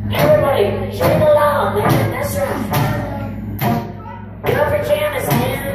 Everybody, shake along, man, that's right. Go for Janice, man.